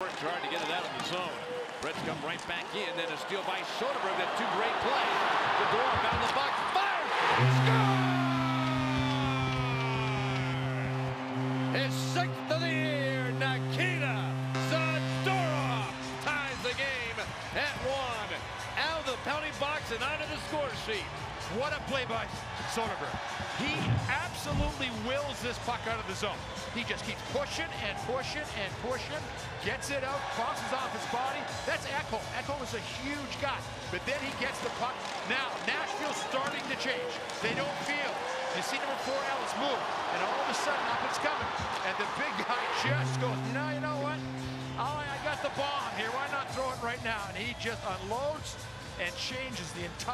Worked hard to get it out of the zone. Preds come right back in, then a steal by Soderberg. Then two great plays. The door found the box, fires, score! His sixth of the year, Nikita Zadorov ties the game at one. And onto the score sheet. What a play by Soderberg. He absolutely wills this puck out of the zone. He just keeps pushing and pushing and pushing, gets it out, bounces off his body. That's Ekholm. Ekholm is a huge guy, but then he gets the puck. Now, Nashville's starting to change. They don't feel. You see number four, Ellis, move, and all of a sudden up it's coming. And the big guy just goes, no, you know what? I got the bomb here. Why not throw it right now? And he just unloads and changes the entire